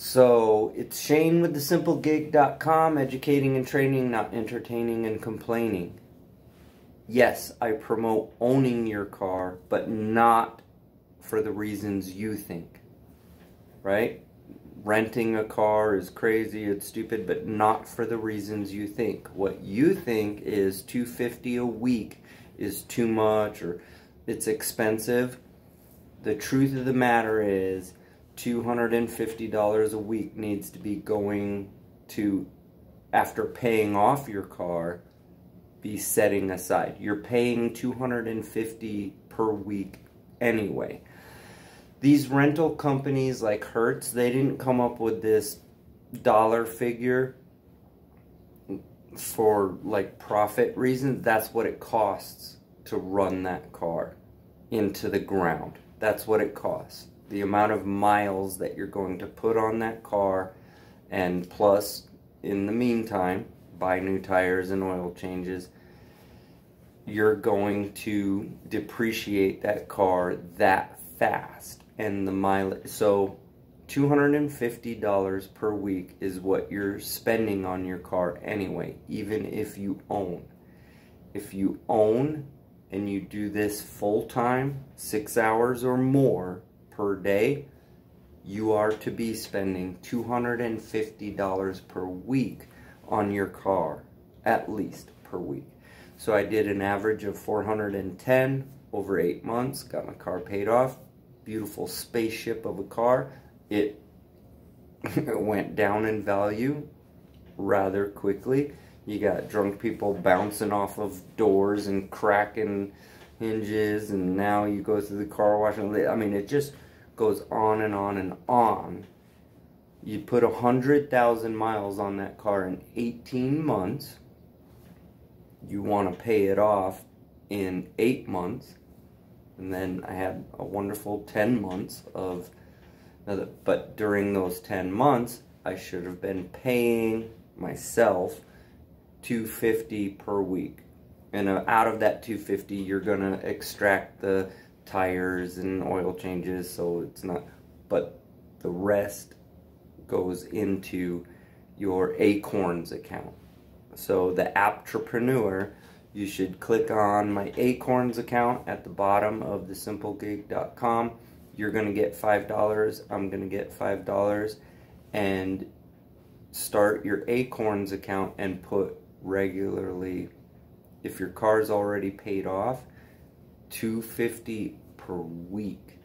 So it's Shane with the thesimplegig.com, educating and training, not entertaining and complaining. Yes, I promote owning your car, but not for the reasons you think. Right? Renting a car is crazy, it's stupid, but not for the reasons you think. What you think is 250 a week is too much or it's expensive. The truth of the matter is $250 a week needs to be going to, after paying off your car, be setting aside. You're paying 250 per week anyway. These rental companies like Hertz, they didn't come up with this dollar figure for like profit reasons. That's what it costs to run that car into the ground. That's what it costs the amount of miles that you're going to put on that car and plus in the meantime buy new tires and oil changes you're going to depreciate that car that fast. And the mileage so $250 per week is what you're spending on your car anyway even if you own. If you own and you do this full time 6 hours or more per day, you are to be spending $250 per week on your car, at least per week. So I did an average of 410 over eight months, got my car paid off. Beautiful spaceship of a car. It went down in value rather quickly. You got drunk people bouncing off of doors and cracking hinges, and now you go through the car wash. And I mean, it just goes on and on and on. You put a hundred thousand miles on that car in 18 months. You want to pay it off in eight months. And then I had a wonderful 10 months of, but during those 10 months, I should have been paying myself 250 per week. And uh, out of that 250, you're going to extract the tires and oil changes, so it's not, but the rest goes into your Acorns account. So the Apptrepreneur, you should click on my Acorns account at the bottom of the thesimplegig.com. You're going to get $5. I'm going to get $5. And start your Acorns account and put regularly, if your car's already paid off, 250 per week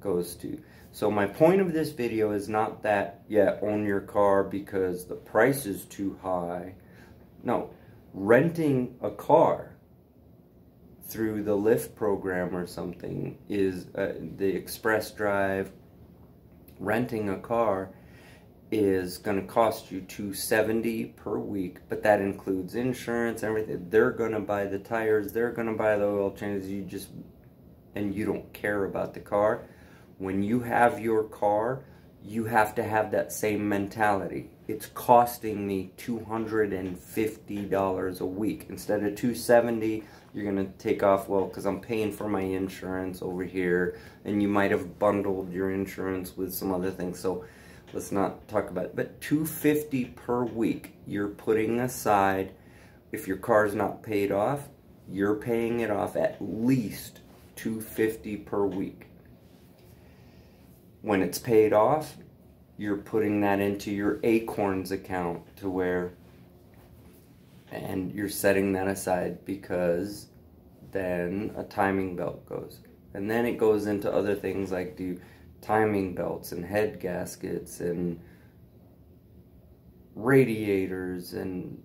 goes to. So my point of this video is not that, yeah, own your car because the price is too high. No, renting a car through the Lyft program or something is uh, the express drive renting a car is going to cost you 270 per week but that includes insurance everything. They're going to buy the tires they're going to buy the oil changes you just and you don't care about the car. When you have your car you have to have that same mentality. It's costing me $250 a week. Instead of 270 you're going to take off well because i'm paying for my insurance over here and you might have bundled your insurance with some other things. So let's not talk about it. But 250 per week you're putting aside if your car's not paid off, you're paying it off at least 250 per week. When it's paid off, you're putting that into your Acorns account to where and you're setting that aside because then a timing belt goes. And then it goes into other things like do timing belts and head gaskets and radiators and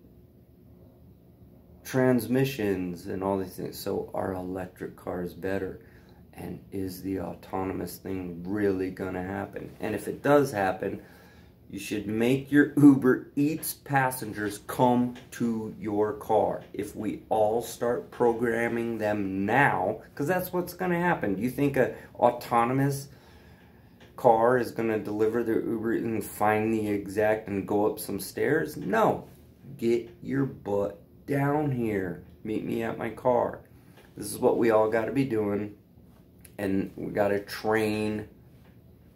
transmissions and all these things. So are electric cars better? And is the autonomous thing really going to happen? And if it does happen, you should make your Uber Eats passengers come to your car. If we all start programming them now, because that's what's going to happen. Do you think a autonomous car is going to deliver the Uber and find the exact and go up some stairs. No. Get your butt down here. Meet me at my car. This is what we all got to be doing. And we got to train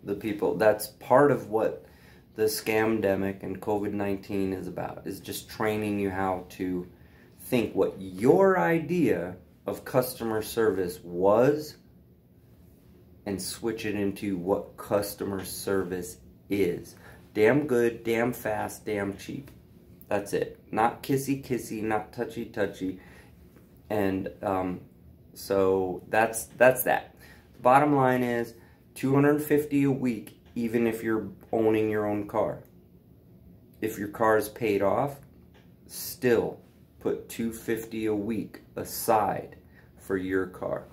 the people. That's part of what the scamdemic and COVID-19 is about, is just training you how to think what your idea of customer service was and switch it into what customer service is. Damn good, damn fast, damn cheap. That's it. Not kissy kissy, not touchy touchy. And um, so that's that's that. Bottom line is 250 a week even if you're owning your own car. If your car is paid off, still put 250 a week aside for your car.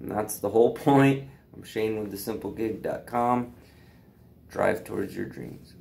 And that's the whole point. I'm Shane with thesimplegig.com. Drive towards your dreams.